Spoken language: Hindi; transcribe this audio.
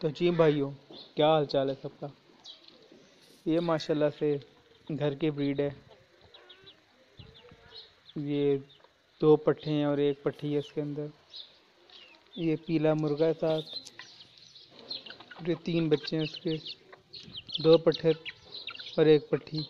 तो जी भाइयों, क्या हाल चाल है सबका? ये माशाल्लाह से घर की ब्रीड है। ये दो पट्ठे हैं और एक पट्टी है इसके अंदर। ये पीला मुर्गा है साथ। ये तीन बच्चे हैं इसके। दो पट्ठे और एक पट्टी